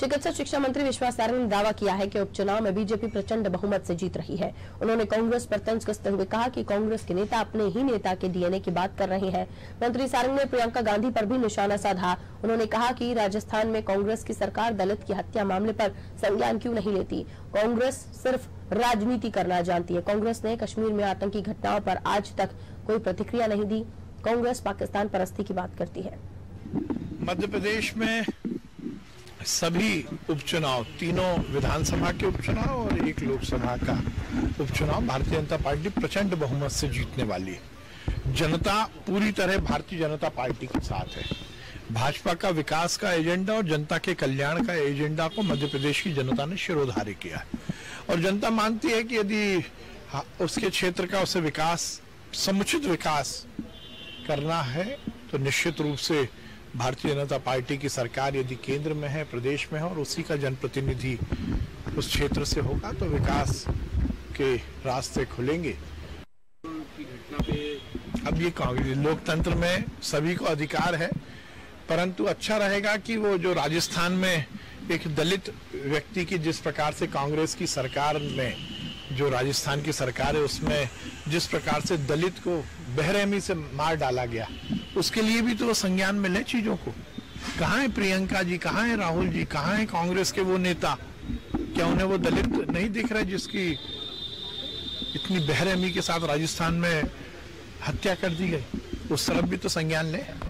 चिकित्सा शिक्षा मंत्री विश्वास सारंग ने दावा किया है कि उपचुनाव में बीजेपी प्रचंड बहुमत से जीत रही है। उन्होंने कांग्रेस पर तंज कसते हुए कहा कि कांग्रेस के नेता अपने ही नेता के डीएनए की बात कर रहे हैं। मंत्री सारंग ने प्रियंका गांधी पर भी निशाना साधा। उन्होंने कहा कि राजस्थान में कांग्रेस की सरकार दलित की हत्या मामले पर संज्ञान क्यों नहीं लेती? कांग्रेस सिर्फ़ राजनीति करना जानती है। कांग्रेस ने कश्मीर में आतंकी घटनाओं पर आज तक कोई प्रतिक्रिया नहीं दी। कांग्रेस पाकिस्तान परस्ती की बात करती है। मध्य प्रदेश में सभी उपचुनाव, तीनों विधानसभा के उपचुनाव और एक लोकसभा का उपचुनाव, भारतीय जनता पार्टी प्रचंड बहुमत से जीतने वाली है। जनता पूरी तरह भारतीय जनता पार्टी के साथ है। भाजपा का विकास का एजेंडा और जनता के कल्याण का एजेंडा को मध्य प्रदेश की जनता ने शिरोधार्य किया और जनता मानती है कि यदि उसके क्षेत्र का उसे विकास, समुचित विकास करना है तो निश्चित रूप से भारतीय जनता पार्टी की सरकार यदि केंद्र में है, प्रदेश में है और उसी का जनप्रतिनिधि उस क्षेत्र से होगा तो विकास के रास्ते खुलेंगे। अब ये कांग्रेस लोकतंत्र में सभी को अधिकार है, परंतु अच्छा रहेगा कि वो जो राजस्थान में एक दलित व्यक्ति की जिस प्रकार से कांग्रेस की सरकार में, जो राजस्थान की सरकार है, उसमें जिस प्रकार से दलित को बेरहमी से मार डाला गया उसके लिए भी तो संज्ञान में ले चीज़ों को। कहाँ है प्रियंका जी, कहाँ है राहुल जी, कहाँ है कांग्रेस के वो नेता? क्या उन्हें वो दलित नहीं दिख रहा जिसकी इतनी बहरहमी के साथ राजस्थान में हत्या कर दी गई? उस तरफ़ भी तो संज्ञान ले।